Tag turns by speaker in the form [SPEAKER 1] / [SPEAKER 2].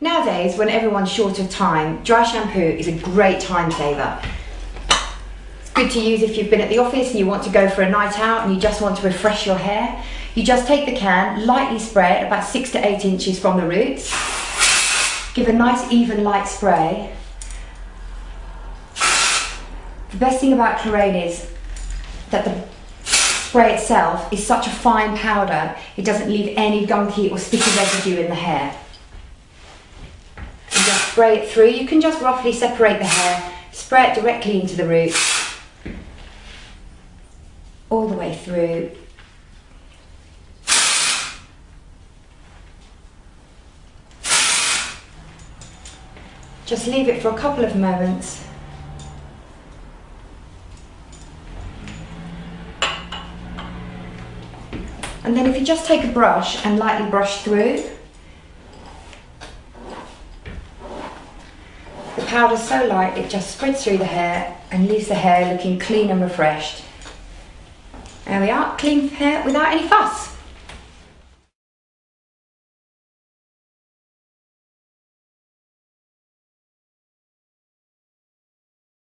[SPEAKER 1] Nowadays, when everyone's short of time, dry shampoo is a great time saver. It's good to use if you've been at the office and you want to go for a night out and you just want to refresh your hair. You just take the can, lightly spray it about six to eight inches from the roots. Give a nice even light spray. The best thing about Klorane is that the spray itself is such a fine powder, it doesn't leave any gunky or sticky residue in the hair. Spray it through. You can just roughly separate the hair, spray it directly into the roots, all the way through. Just leave it for a couple of moments. And then if you just take a brush and lightly brush through, the powder's so light it just spreads through the hair and leaves the hair looking clean and refreshed. There we are, clean hair without any fuss.